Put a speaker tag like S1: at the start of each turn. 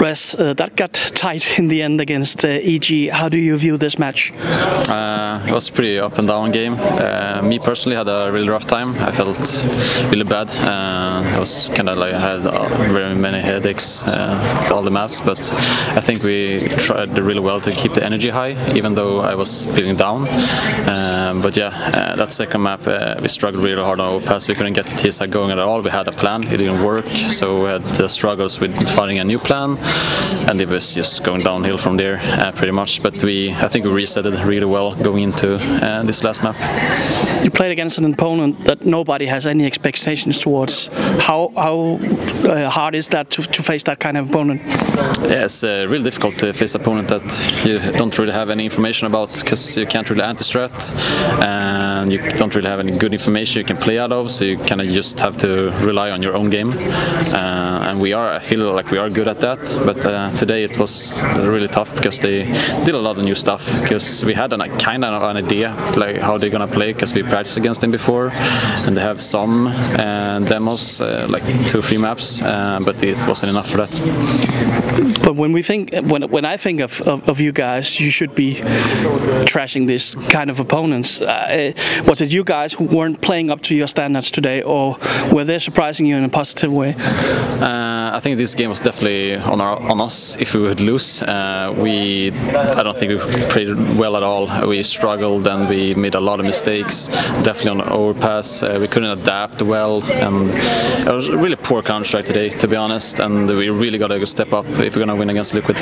S1: REZ, uh, that got tight in the end against uh, EG. How do you view this match?
S2: Uh, it was a pretty up and down game. Uh, me personally had a really rough time. I felt really bad. Uh, I was kind of like I had uh, very many headaches all the maps, but I think we tried really well to keep the energy high, even though I was feeling down. Um, but yeah, that second map we struggled really hard on overpass. We couldn't get the TSI going at all. We had a plan, it didn't work, so we had struggles with finding a new plan and it was just going downhill from there uh, pretty much. But we, I think we reset it really well going into uh, this last map.
S1: You played against an opponent that nobody has any expectations towards. How how uh, hard is that to, to face that kind of opponent?
S2: Yeah, it's uh, really difficult to face opponent that you don't really have any information about because you can't really anti-strat and you don't really have any good information you can play out of. So you kind of just have to rely on your own game. Uh, and we are, I feel like we are good at that. But uh, today it was really tough because they did a lot of new stuff. Because we had a kind of an idea like how they're gonna play because we against them before, and they have some uh, demos uh, like two or three maps, uh, but it wasn't enough for that.
S1: But when we think, when when I think of, of, of you guys, you should be trashing this kind of opponents. Uh, was it you guys who weren't playing up to your standards today, or were they surprising you in a positive way?
S2: I think this game was definitely on our on us if we would lose. Uh, we, I don't think we played well at all. We struggled and we made a lot of mistakes. Definitely on overpass, uh, we couldn't adapt well, and it was a really poor strike today, to be honest. And we really got to step up if we're gonna win against Liquid.